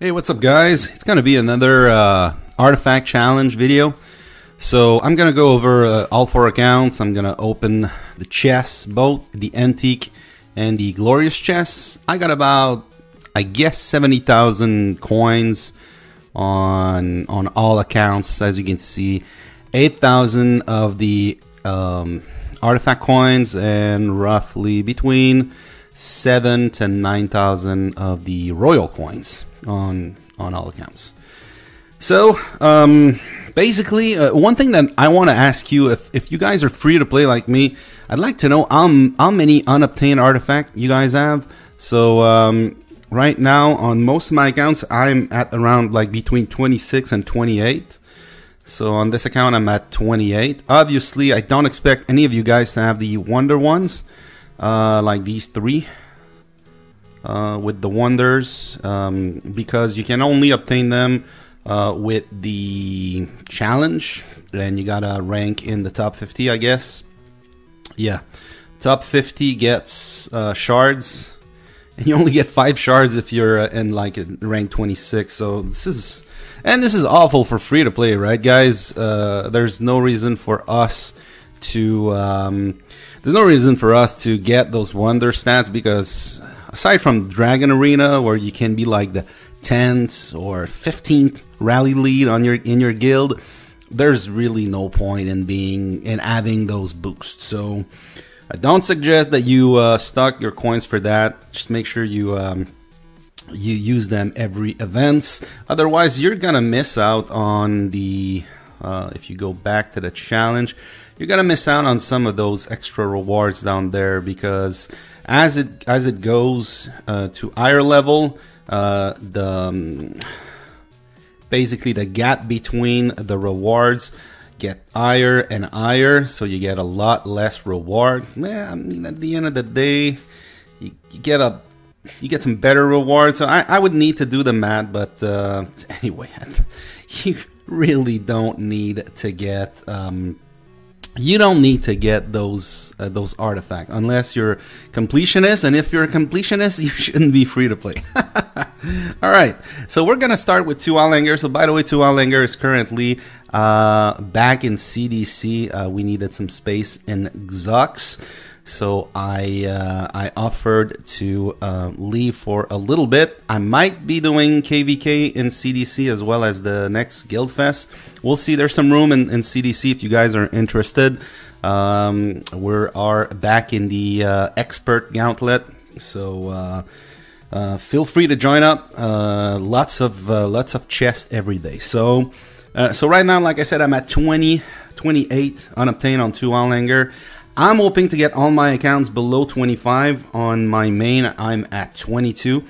Hey, what's up, guys? It's going to be another uh, artifact challenge video. So I'm going to go over uh, all four accounts. I'm going to open the chests, both the antique and the glorious chests. I got about, I guess, 70,000 coins on on all accounts. As you can see, 8,000 of the um, artifact coins and roughly between seven to 9,000 of the royal coins on on all accounts. So, um, basically, uh, one thing that I want to ask you, if, if you guys are free to play like me, I'd like to know how, how many unobtained artifact you guys have. So, um, right now, on most of my accounts, I'm at around like between 26 and 28. So on this account, I'm at 28. Obviously, I don't expect any of you guys to have the Wonder ones, uh, like these three uh, with the wonders um, because you can only obtain them uh, with the challenge and you gotta rank in the top 50 I guess. Yeah. Top 50 gets uh, shards and you only get five shards if you're uh, in like rank 26 so this is and this is awful for free to play right guys? Uh, there's no reason for us to um, there's no reason for us to get those wonder stats because aside from Dragon Arena, where you can be like the 10th or 15th rally lead on your in your guild, there's really no point in being in having those boosts. So I don't suggest that you uh, stock your coins for that. Just make sure you um, you use them every events. Otherwise, you're gonna miss out on the. Uh, if you go back to the challenge, you're gonna miss out on some of those extra rewards down there because as it as it goes uh, to higher level, uh, the um, basically the gap between the rewards get higher and higher, so you get a lot less reward. Yeah, I mean, at the end of the day, you, you get a you get some better rewards. So I, I would need to do the math, but uh, anyway, you really don't need to get. Um, you don't need to get those uh, those artifacts unless you're completionist and if you're a completionist you shouldn't be free to play. All right so we're gonna start with Tualanger so by the way Tualanger is currently uh, back in cdc uh, we needed some space in xux so I uh, I offered to uh, leave for a little bit. I might be doing KVK in CDC as well as the next Guild Fest. We'll see. There's some room in, in CDC if you guys are interested. Um, we are back in the uh, expert gauntlet, so uh, uh, feel free to join up. Uh, lots of lots of chests every day. So so right now, like I said, I'm at 20, 28 unobtained on two Tualanger. I'm hoping to get all my accounts below 25. On my main, I'm at 22.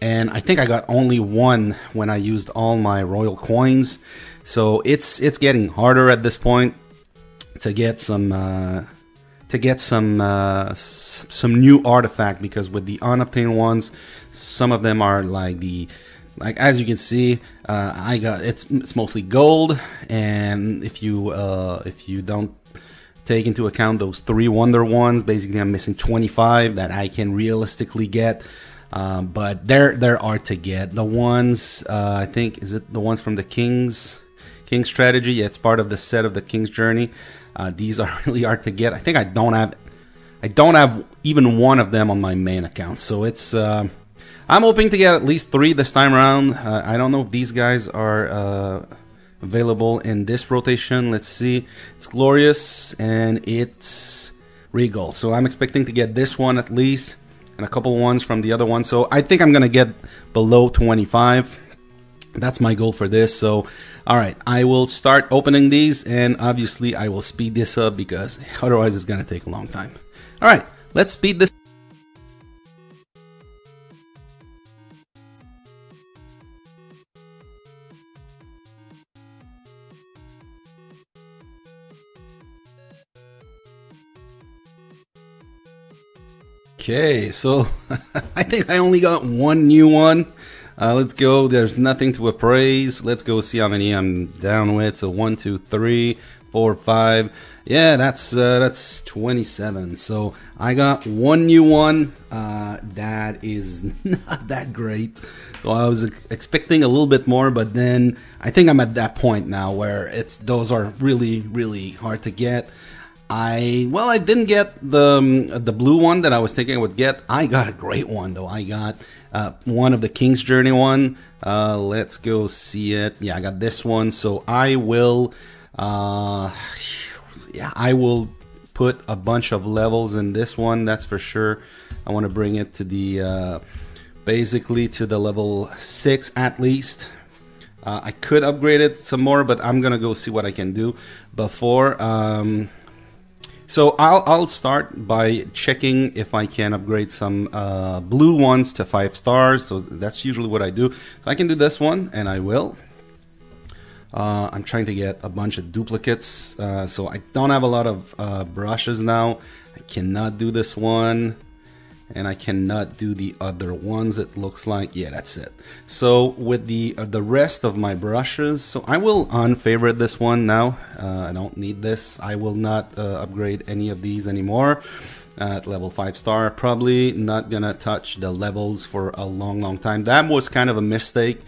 And I think I got only one when I used all my royal coins. So it's it's getting harder at this point to get some uh, to get some uh, some new artifact because with the unobtained ones, some of them are like the like as you can see, uh, I got it's it's mostly gold, and if you uh, if you don't take into account those three Wonder ones. Basically, I'm missing 25 that I can realistically get. Um, but they're they're to get. The ones uh, I think is it the ones from the King's King's strategy. Yeah, it's part of the set of the King's Journey. Uh, these are really hard to get. I think I don't have I don't have even one of them on my main account. So it's uh, I'm hoping to get at least three this time around. Uh, I don't know if these guys are uh, available in this rotation. Let's see. It's Glorious and it's Regal. So I'm expecting to get this one at least and a couple ones from the other one. So I think I'm going to get below 25. That's my goal for this. So, all right, I will start opening these and obviously I will speed this up because otherwise it's going to take a long time. All right, let's speed this Okay, so I think I only got one new one. Uh, let's go. There's nothing to appraise. Let's go see how many I'm down with. So one, two, three, four, five. Yeah, that's uh, that's 27. So I got one new one. Uh, that is not that great. So I was expecting a little bit more, but then I think I'm at that point now where it's those are really really hard to get. I well, I didn't get the um, the blue one that I was thinking I would get. I got a great one though. I got uh, one of the King's Journey one. Uh, let's go see it. Yeah, I got this one. So I will, uh, yeah, I will put a bunch of levels in this one. That's for sure. I want to bring it to the uh, basically to the level six at least. Uh, I could upgrade it some more, but I'm gonna go see what I can do before. Um, so I'll, I'll start by checking if I can upgrade some uh, blue ones to five stars. So that's usually what I do. So I can do this one and I will. Uh, I'm trying to get a bunch of duplicates. Uh, so I don't have a lot of uh, brushes now. I cannot do this one and I cannot do the other ones it looks like. Yeah that's it. So with the uh, the rest of my brushes so I will unfavorite this one now. Uh, I don't need this. I will not uh, upgrade any of these anymore at level 5 star. Probably not gonna touch the levels for a long long time. That was kind of a mistake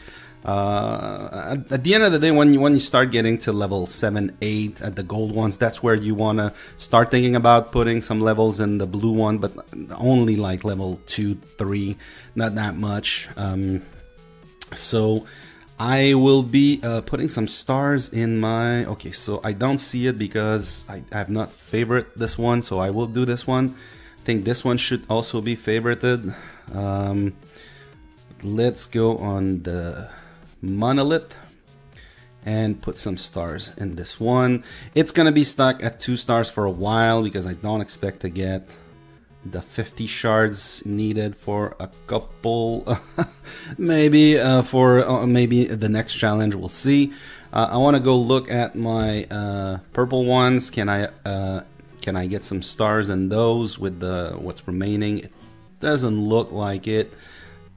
uh, at, at, the end of the day, when you when you start getting to level seven, eight at the gold ones, that's where you want to start thinking about putting some levels in the blue one, but only like level two, three, not that much. Um, so I will be uh, putting some stars in my. Okay, so I don't see it because I have not favorite this one, so I will do this one. I think this one should also be favorited. Um, let's go on the monolith and put some stars in this one. It's gonna be stuck at two stars for a while because I don't expect to get the 50 shards needed for a couple maybe uh, for uh, maybe the next challenge we'll see. Uh, I want to go look at my uh, purple ones. Can I uh, can I get some stars in those with the what's remaining? It doesn't look like it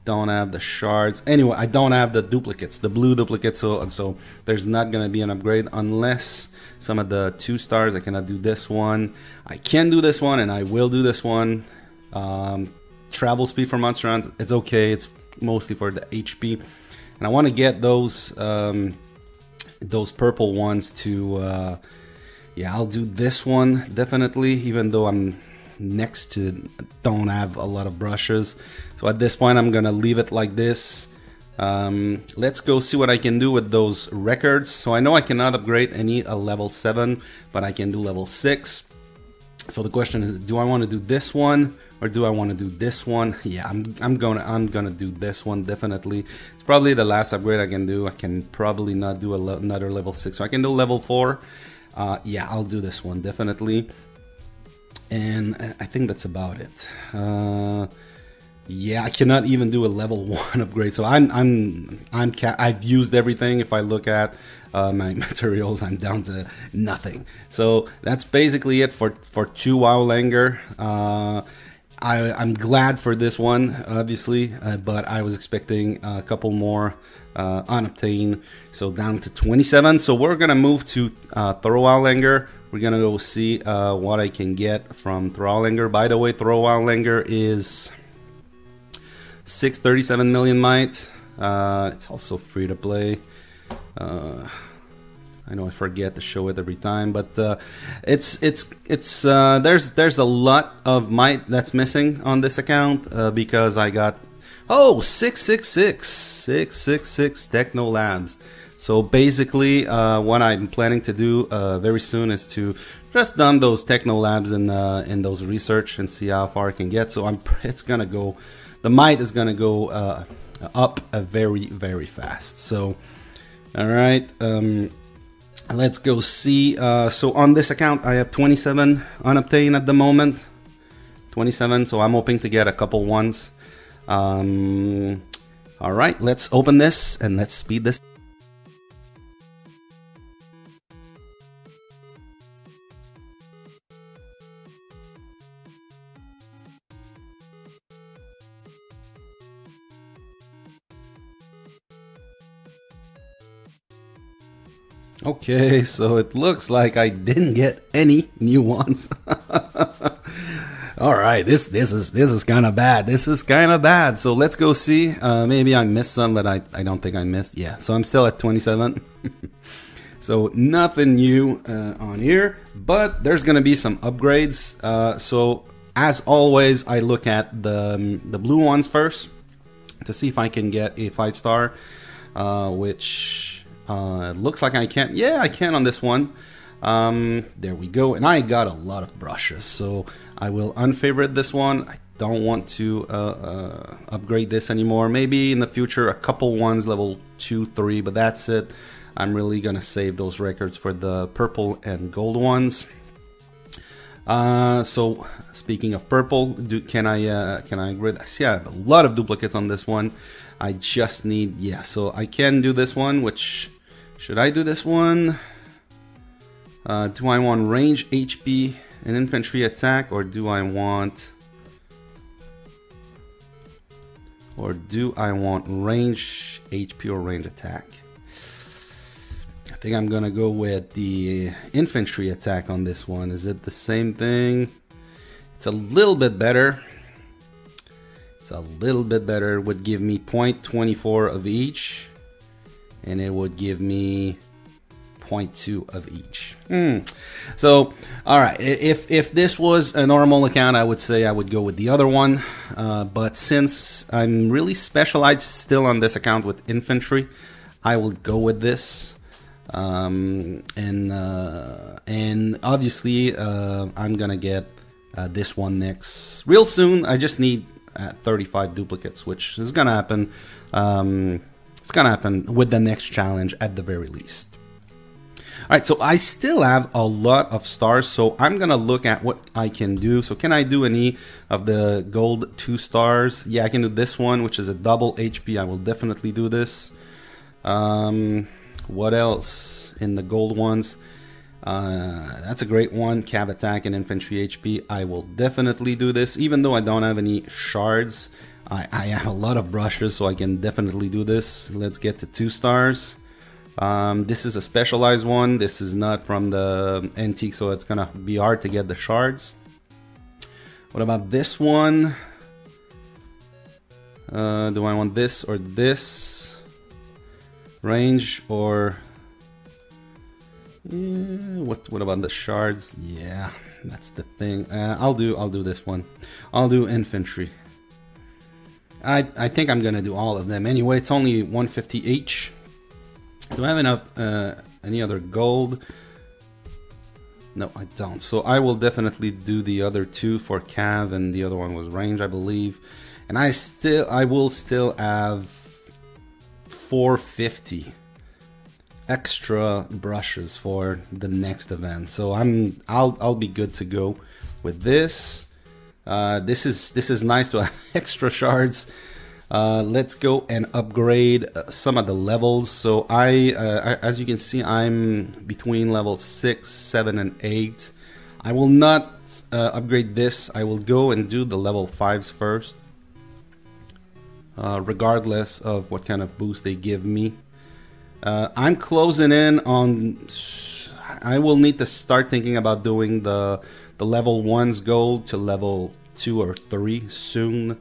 don't have the shards. Anyway, I don't have the duplicates, the blue duplicates, so, and so there's not going to be an upgrade unless some of the two stars. I cannot do this one. I can do this one, and I will do this one. Um, travel speed for Monster Hunt, it's okay. It's mostly for the HP. And I want to get those um, those purple ones to... Uh, yeah, I'll do this one definitely, even though I'm next to don't have a lot of brushes. So at this point, I'm gonna leave it like this. Um, let's go see what I can do with those records. So I know I cannot upgrade any a level 7, but I can do level 6. So the question is, do I want to do this one or do I want to do this one? Yeah, I'm, I'm gonna I'm gonna do this one definitely. It's probably the last upgrade I can do. I can probably not do another level 6. So I can do level 4. Uh, yeah, I'll do this one definitely. And I think that's about it. Uh, yeah, I cannot even do a level one upgrade. So I'm I'm I'm I've used everything. If I look at uh, my materials, I'm down to nothing. So that's basically it for for two WoW Langer. Uh, I I'm glad for this one, obviously, uh, but I was expecting a couple more uh, unobtained. So down to 27. So we're gonna move to uh, Langer. We're gonna go see uh, what I can get from Thorough Langer. By the way, Langer is 637 million might. Uh, it's also free to play. Uh, I know I forget to show it every time, but uh, it's it's it's uh, there's there's a lot of might that's missing on this account uh, because I got oh 666 666 Techno Labs. So basically, uh, what I'm planning to do uh, very soon is to just done those Techno Labs and uh, in those research and see how far I can get. So I'm it's gonna go the might is going to go uh, up a very, very fast. So, all right, um, let's go see. Uh, so on this account, I have 27 unobtained at the moment. 27, so I'm hoping to get a couple ones. Um, all right, let's open this and let's speed this Okay, so it looks like I didn't get any new ones. All right, this this is this is kind of bad. This is kind of bad. So let's go see. Uh, maybe I missed some, but I I don't think I missed. Yeah, so I'm still at 27. so nothing new uh, on here, but there's gonna be some upgrades. Uh, so as always, I look at the um, the blue ones first to see if I can get a five star, uh, which uh, looks like I can. Yeah, I can on this one. Um, there we go. And I got a lot of brushes, so I will unfavorite this one. I don't want to uh, uh, upgrade this anymore. Maybe in the future, a couple ones, level 2, 3, but that's it. I'm really going to save those records for the purple and gold ones. Uh, so speaking of purple, do, can I uh, can I grid? I see I have a lot of duplicates on this one. I just need yeah. So I can do this one. Which should I do this one? Uh, do I want range HP and infantry attack or do I want or do I want range HP or range attack? I think I'm gonna go with the infantry attack on this one. Is it the same thing? It's a little bit better. It's a little bit better. It would give me 0.24 of each and it would give me 0.2 of each. Mm. So, all right, if if this was a normal account, I would say I would go with the other one. Uh, but since I'm really specialized still on this account with infantry, I will go with this. Um, and uh, and obviously, uh, I'm gonna get uh, this one next real soon. I just need uh, 35 duplicates, which is gonna happen. Um, it's gonna happen with the next challenge at the very least. All right, so I still have a lot of stars, so I'm gonna look at what I can do. So can I do any of the gold two stars? Yeah, I can do this one, which is a double HP. I will definitely do this. Um, what else in the gold ones? Uh, that's a great one. Cav attack and infantry HP. I will definitely do this, even though I don't have any shards. I, I have a lot of brushes, so I can definitely do this. Let's get to two stars. Um, this is a specialized one. This is not from the antique, so it's gonna be hard to get the shards. What about this one? Uh, do I want this or this? Range or... Yeah, what what about the shards? Yeah, that's the thing. Uh, I'll do I'll do this one. I'll do infantry. I I think I'm gonna do all of them anyway. It's only 150 each. Do I have enough, uh, any other gold? No, I don't. So I will definitely do the other two for Cav and the other one was range, I believe. And I still, I will still have 450 extra brushes for the next event. So I'm, I'll, I'll be good to go with this. Uh, this is, this is nice to have extra shards. Uh, let's go and upgrade uh, some of the levels. So I, uh, as you can see, I'm between level 6, 7, and 8. I will not uh, upgrade this. I will go and do the level 5s first. Uh, regardless of what kind of boost they give me. I'm closing in on... I will need to start thinking about doing the, the level 1's gold to level 2 or 3 soon.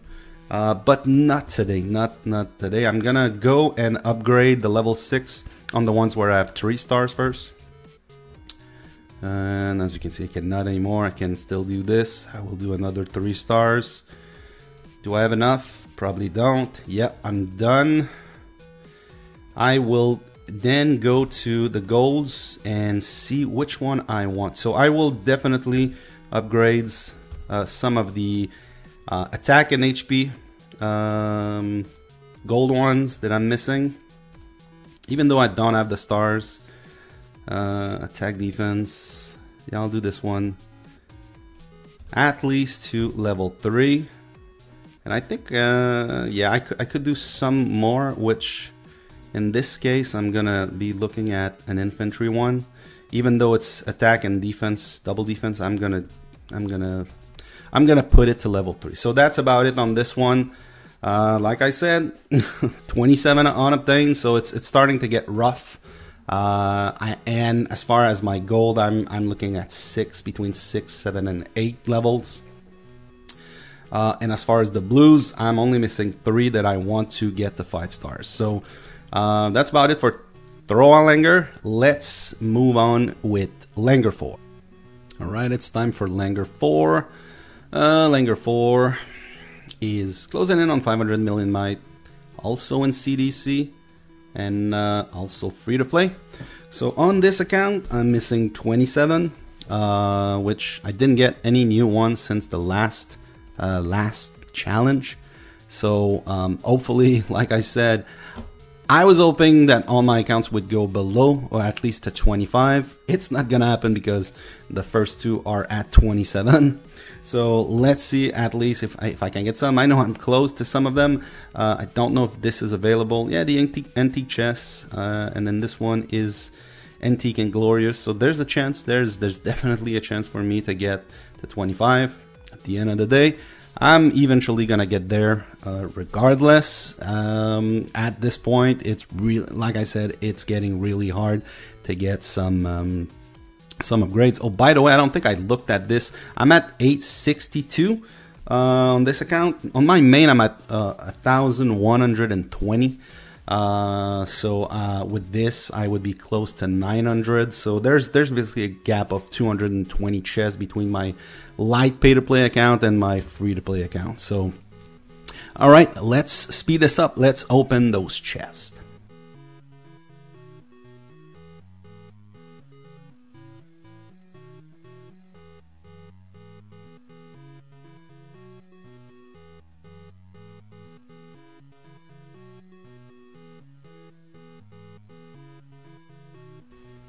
Uh, but not today, not not today. I'm gonna go and upgrade the level 6 on the ones where I have 3 stars first. And as you can see, I cannot anymore. I can still do this. I will do another 3 stars. Do I have enough? Probably don't. Yep, I'm done. I will then go to the golds and see which one I want. So I will definitely upgrades uh, some of the uh, attack and HP. Um, gold ones that I'm missing. Even though I don't have the stars. Uh, attack defense. Yeah, I'll do this one. At least to level 3. And I think, uh, yeah, I could, I could do some more, which in this case, I'm gonna be looking at an infantry one. Even though it's attack and defense, double defense, I'm gonna, I'm gonna I'm gonna put it to level 3. So that's about it on this one. Uh, like I said, 27 on obtain, so it's it's starting to get rough. Uh, I, and as far as my gold, I'm I'm looking at six between six, seven, and eight levels. Uh, and as far as the blues, I'm only missing three that I want to get to five stars. So uh, that's about it for Throw on Langer. Let's move on with Langer 4. All right, it's time for Langer 4. Uh, Langer 4 is closing in on 500 million might, also in CDC, and uh, also free to play. So on this account, I'm missing 27, uh, which I didn't get any new ones since the last uh, last challenge. So um, hopefully, like I said, I was hoping that all my accounts would go below or at least to 25. It's not gonna happen because the first two are at 27. So let's see at least if I, if I can get some. I know I'm close to some of them. Uh, I don't know if this is available. Yeah, the antique, antique chess, uh, and then this one is antique and glorious. So there's a chance. There's there's definitely a chance for me to get to 25 at the end of the day. I'm eventually gonna get there, uh, regardless. Um, at this point, it's really, like I said, it's getting really hard to get some um, some upgrades. Oh, by the way, I don't think I looked at this. I'm at 862 uh, on this account. On my main, I'm at uh, 1,120. Uh, so uh, with this, I would be close to 900. So there's there's basically a gap of 220 chess between my light pay to play account and my free to play account. So, all right, let's speed this up. Let's open those chests.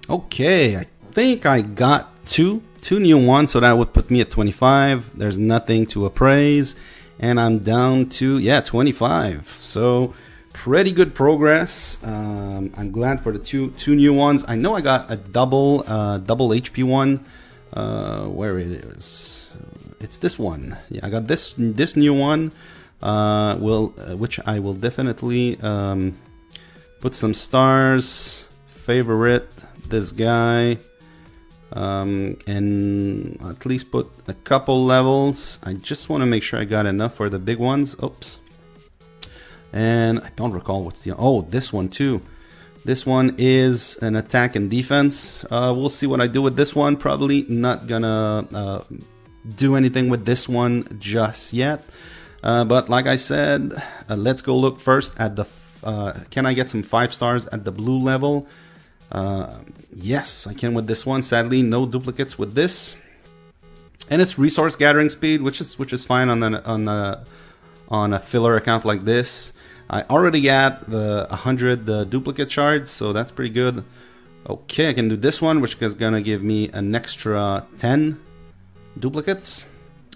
Okay, I think I got two, two new ones, so that would put me at 25. There's nothing to appraise, and I'm down to, yeah, 25. So, pretty good progress. Um, I'm glad for the two two new ones. I know I got a double uh, double HP one. Uh, where it is? It's this one. Yeah, I got this this new one. Uh, will uh, which I will definitely um, put some stars. Favorite this guy um, and at least put a couple levels. I just want to make sure I got enough for the big ones. Oops. And I don't recall what's the... Oh, this one too. This one is an attack and defense. Uh, we'll see what I do with this one. Probably not gonna uh, do anything with this one just yet. Uh, but like I said, uh, let's go look first at the... Uh, can I get some 5 stars at the blue level? Uh, yes, I can with this one. Sadly, no duplicates with this. And it's resource gathering speed, which is which is fine on the on a on a filler account like this. I already got the 100 the duplicate shards, so that's pretty good. Okay, I can do this one, which is gonna give me an extra 10 duplicates.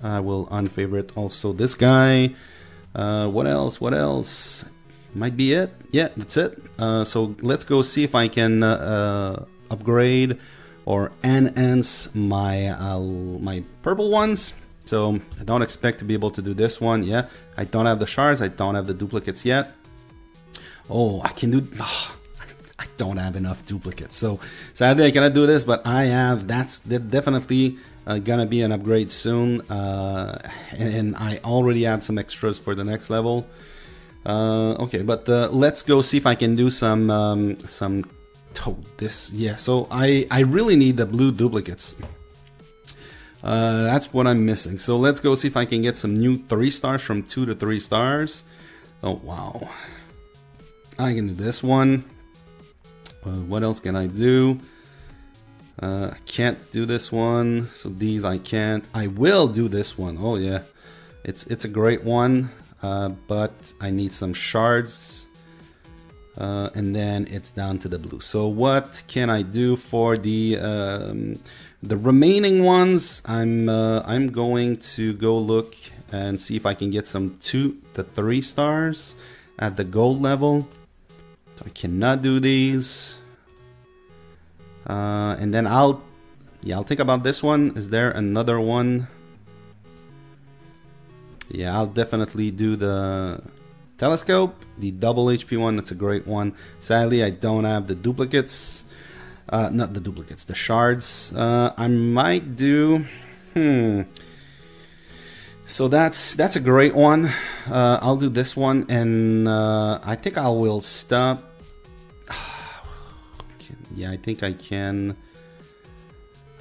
I will unfavorite also this guy. Uh, what else? What else? Might be it. Yeah, that's it. Uh, so let's go see if I can uh, uh upgrade or enhance my uh, my purple ones. So I don't expect to be able to do this one. Yeah, I don't have the shards. I don't have the duplicates yet. Oh, I can do. Oh, I don't have enough duplicates. So sadly, I cannot do this. But I have. That's definitely uh, gonna be an upgrade soon. Uh, and I already have some extras for the next level. Uh, okay, but uh, let's go see if I can do some um, some. Oh, this yeah. So I I really need the blue duplicates. Uh, that's what I'm missing. So let's go see if I can get some new three stars from two to three stars. Oh wow! I can do this one. Uh, what else can I do? Uh, I can't do this one. So these I can't. I will do this one. Oh yeah, it's it's a great one. Uh, but I need some shards uh, and then it's down to the blue. So what can I do for the um, the remaining ones? I'm uh, I'm going to go look and see if I can get some two to three stars at the gold level. I cannot do these. Uh, and then I'll yeah I'll think about this one. Is there another one? Yeah, I'll definitely do the telescope, the double HP one. That's a great one. Sadly, I don't have the duplicates. Uh, not the duplicates, the shards. Uh, I might do. Hmm. So that's that's a great one. Uh, I'll do this one, and uh, I think I will stop. yeah, I think I can.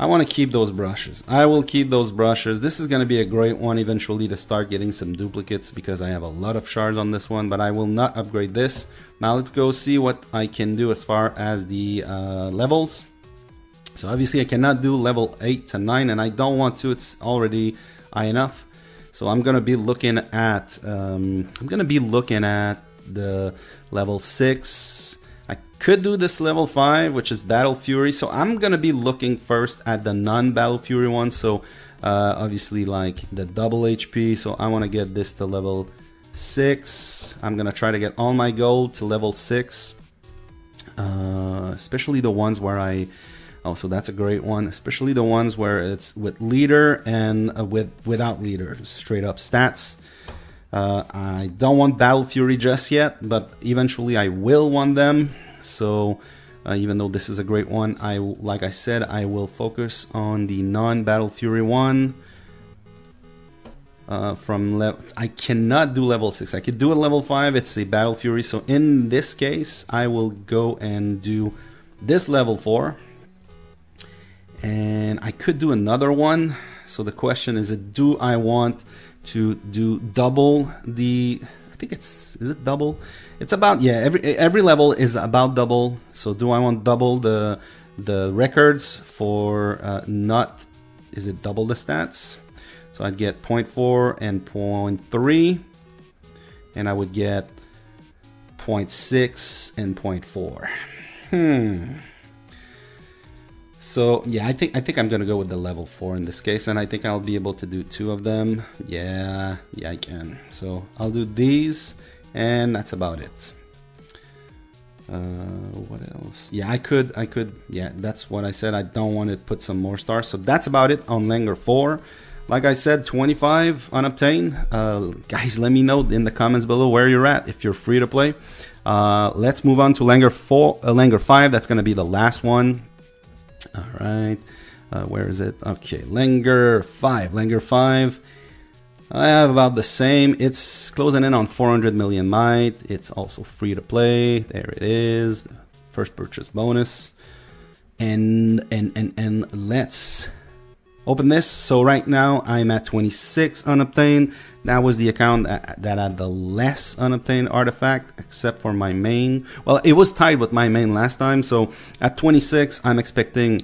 I want to keep those brushes. I will keep those brushes. This is going to be a great one eventually to start getting some duplicates because I have a lot of shards on this one, but I will not upgrade this. Now let's go see what I can do as far as the uh, levels. So obviously I cannot do level 8 to 9 and I don't want to, it's already high enough. So I'm going to be looking at, um, I'm going to be looking at the level 6, I could do this level 5, which is Battle Fury. So I'm going to be looking first at the non-Battle Fury one. So uh, obviously like the double HP. So I want to get this to level 6. I'm going to try to get all my gold to level 6. Uh, especially the ones where I... Oh, so that's a great one. Especially the ones where it's with leader and uh, with without leader. Straight up stats. Uh, I don't want Battle Fury just yet, but eventually I will want them. So uh, even though this is a great one, I like I said, I will focus on the non-Battle Fury one. Uh, from level, I cannot do level six. I could do a level five. It's a Battle Fury. So in this case, I will go and do this level four, and I could do another one. So the question is, do I want to do double the I think it's is it double it's about yeah every every level is about double so do I want double the the records for uh, not is it double the stats so I'd get 0.4 and 0.3 and I would get 0.6 and 0.4 hmm so yeah, I think I think I'm gonna go with the level four in this case, and I think I'll be able to do two of them. Yeah, yeah, I can. So I'll do these, and that's about it. Uh, what else? Yeah, I could, I could. Yeah, that's what I said. I don't want to put some more stars. So that's about it on Langer four. Like I said, 25 unobtained. Uh, guys, let me know in the comments below where you're at if you're free to play. Uh, let's move on to Langer 4, uh, Langer 5. That's going to be the last one. All right. Uh, where is it? Okay, Langer 5. Langer 5. I have about the same. It's closing in on 400 million might. It's also free to play. There it is. First purchase bonus. And and and and let's open this. So right now I'm at 26 unobtained. That was the account that, that had the less unobtained artifact, except for my main. Well, it was tied with my main last time. So at 26, I'm expecting.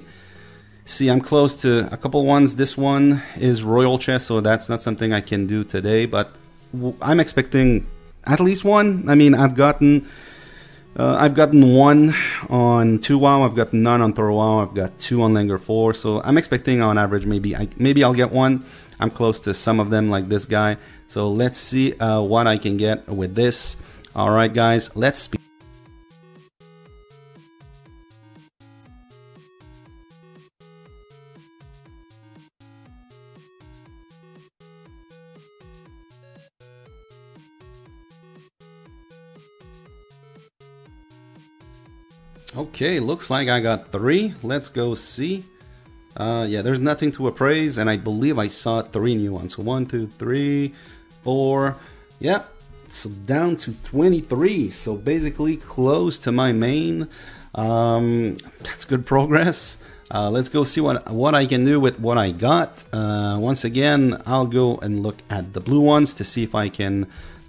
See, I'm close to a couple ones. This one is royal Chess, so that's not something I can do today. But I'm expecting at least one. I mean, I've gotten uh, I've gotten one on two WoW. I've got none on Thor WoW. I've got two on Langer four. So I'm expecting on average maybe I maybe I'll get one. I'm close to some of them like this guy. So let's see uh, what I can get with this. All right, guys, let's Okay, looks like I got three. Let's go see. Uh, yeah, there's nothing to appraise, and I believe I saw three new ones. So one, two, three, four. Yeah, so down to 23. So basically close to my main. Um, that's good progress. Uh, let's go see what what I can do with what I got. Uh, once again, I'll go and look at the blue ones to see if I can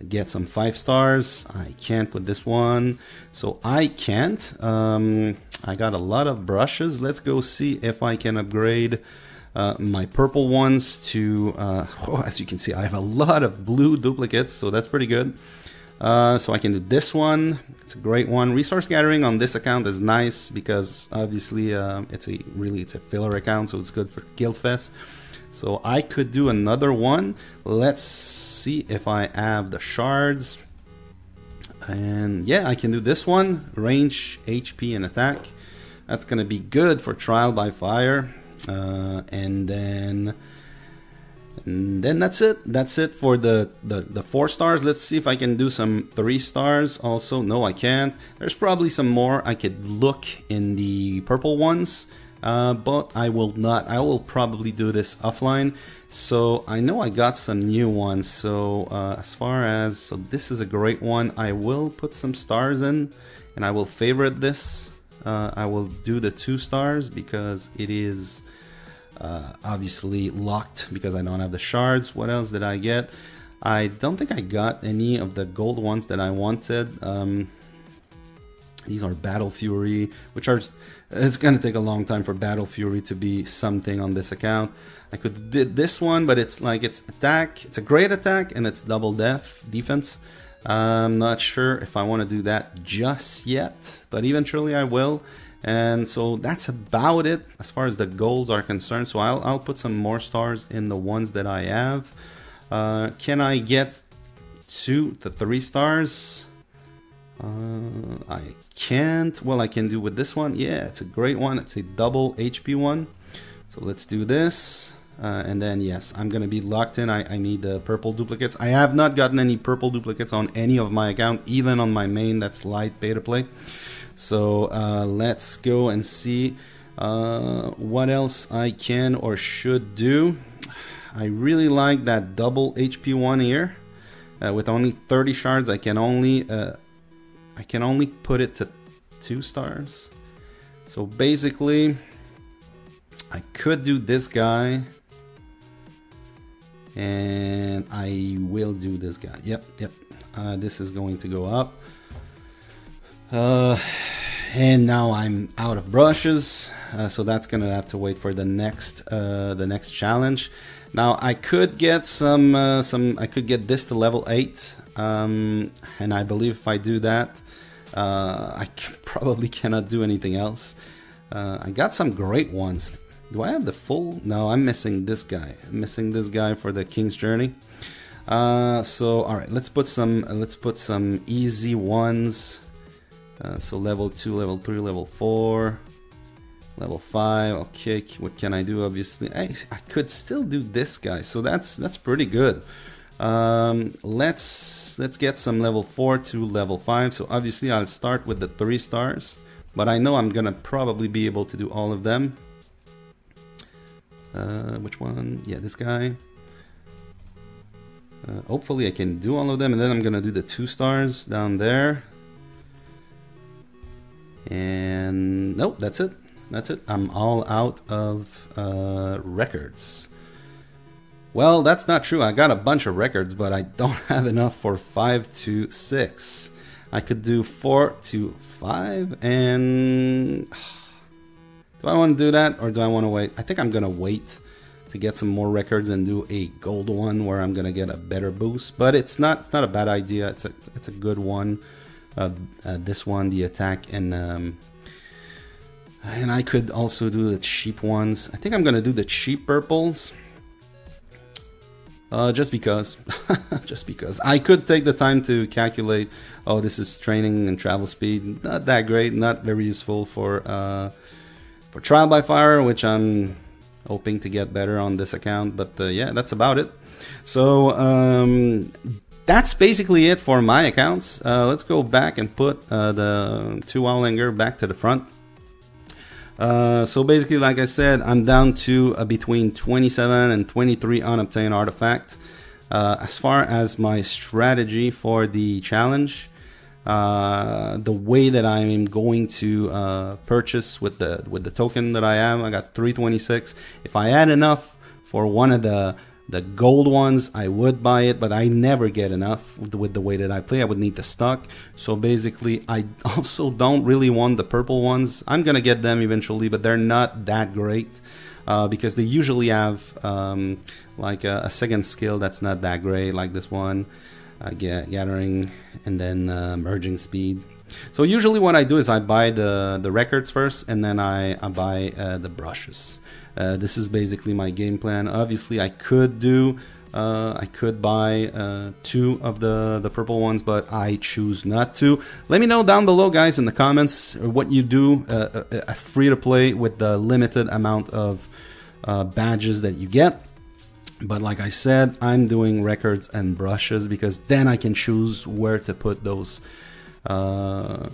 get some five stars. I can't with this one, so I can't. Um, I got a lot of brushes. Let's go see if I can upgrade uh, my purple ones to, uh, oh, as you can see, I have a lot of blue duplicates, so that's pretty good. Uh, so I can do this one. It's a great one. Resource gathering on this account is nice because obviously uh, it's a really it's a filler account, so it's good for Guildfest. So I could do another one. Let's see if I have the shards. And yeah, I can do this one. Range, HP, and attack. That's going to be good for Trial by Fire. Uh, and then And then that's it. That's it for the, the, the four stars. Let's see if I can do some three stars also. No, I can't. There's probably some more I could look in the purple ones. Uh, but I will not. I will probably do this offline. So I know I got some new ones. So uh, as far as so this is a great one. I will put some stars in, and I will favorite this. Uh, I will do the two stars because it is uh, obviously locked because I don't have the shards. What else did I get? I don't think I got any of the gold ones that I wanted. Um, these are Battle Fury, which are it's gonna take a long time for Battle Fury to be something on this account. I could did this one, but it's like it's attack, it's a great attack, and it's double def defense. I'm not sure if I want to do that just yet, but eventually I will. And so that's about it as far as the goals are concerned. So I'll, I'll put some more stars in the ones that I have. Uh, can I get to the three stars? Uh, I can't. Well, I can do with this one. Yeah, it's a great one. It's a double HP one. So let's do this. Uh, and then, yes, I'm going to be locked in. I, I need the purple duplicates. I have not gotten any purple duplicates on any of my account, even on my main that's light beta play. So uh, let's go and see uh, what else I can or should do. I really like that double HP one here. Uh, with only 30 shards, I can only uh, I can only put it to two stars. So basically, I could do this guy. And I will do this guy. Yep, yep. Uh, this is going to go up. Uh, and now I'm out of brushes, uh, so that's gonna have to wait for the next uh, the next challenge. Now I could get some uh, some I could get this to level eight, um, and I believe if I do that, uh, I probably cannot do anything else. Uh, I got some great ones. Do I have the full? No, I'm missing this guy. I'm missing this guy for the King's Journey. Uh, so all right, let's put some let's put some easy ones. Uh, so level 2, level 3, level 4, level 5, I'll kick. What can I do? Obviously, I, I could still do this guy, so that's that's pretty good. Um, let's let's get some level 4 to level 5. So obviously I'll start with the 3 stars, but I know I'm gonna probably be able to do all of them. Uh, which one? Yeah, this guy. Uh, hopefully I can do all of them and then I'm gonna do the two stars down there and nope, that's it. That's it. I'm all out of uh, records. Well, that's not true. I got a bunch of records, but I don't have enough for 5 to 6. I could do 4 to 5, and... Do I want to do that, or do I want to wait? I think I'm going to wait to get some more records and do a gold one where I'm going to get a better boost. But it's not, it's not a bad idea. It's a, it's a good one uh, uh, this one, the attack, and um, and I could also do the cheap ones. I think I'm gonna do the cheap purples. Uh, just because, just because. I could take the time to calculate, oh, this is training and travel speed. Not that great, not very useful for, uh, for trial by fire, which I'm hoping to get better on this account. But uh, yeah, that's about it. So um, that's basically it for my accounts. Uh, let's go back and put uh, the two Howlinger back to the front. Uh, so basically, like I said, I'm down to uh, between 27 and 23 unobtained artifact. Uh, as far as my strategy for the challenge, uh, the way that I'm going to purchase with the with the token that I am, I got 326. If I add enough for one of the the gold ones, I would buy it, but I never get enough with the way that I play. I would need the stock. So basically, I also don't really want the purple ones. I'm going to get them eventually, but they're not that great. Uh, because they usually have um, like a, a, second skill that's not that great, like this one, uh, gathering and then uh, merging speed. So usually what I do is I buy the the records first, and then I, I buy uh, the brushes. Uh, this is basically my game plan. Obviously, I could do, uh, I could buy uh, two of the, the purple ones, but I choose not to. Let me know down below, guys, in the comments what you do uh, uh, free to play with the limited amount of badges that you get. But like I said, I'm doing records and brushes because then I can choose where to put those uh,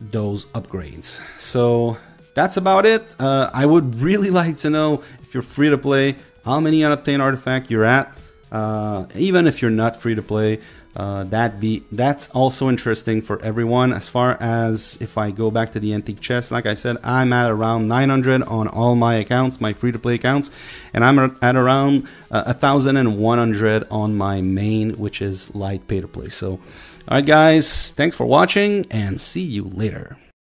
those upgrades. So that's about it. Uh, I would really like to know if you're free to play, how many unobtained artifact you're at. Uh, even if you're not free to play, uh, that be that's also interesting for everyone. As far as if I go back to the antique chest, like I said, I'm at around 900 on all my accounts, my free to play accounts, and I'm at around uh, 1,100 on my main, which is light pay to play. So, all right, guys, thanks for watching, and see you later.